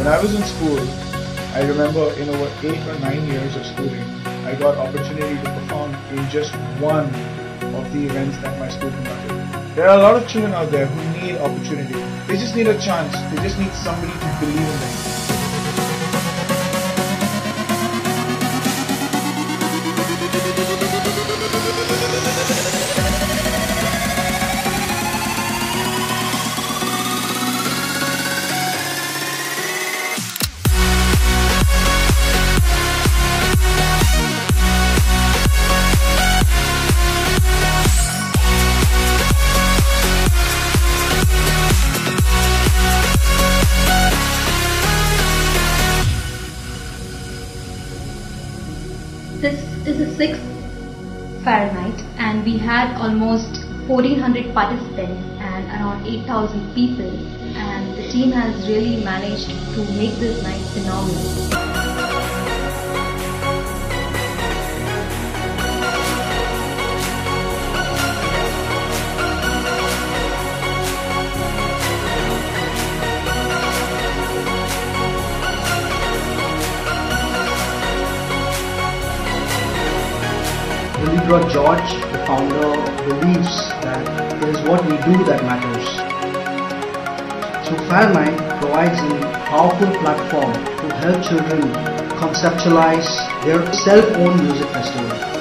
When I was in school, I remember in over 8 or 9 years of schooling, I got opportunity to perform in just one of the events that my school conducted. There are a lot of children out there who need opportunity. They just need a chance. They just need somebody to believe in them. This is the sixth Fahrenheit, and we had almost 1400 participants and around 8000 people. And the team has really managed to make this night phenomenal. Brought George, the founder, believes that it is what we do that matters. So Fahrenheit provides a powerful platform to help children conceptualize their self-owned music festival.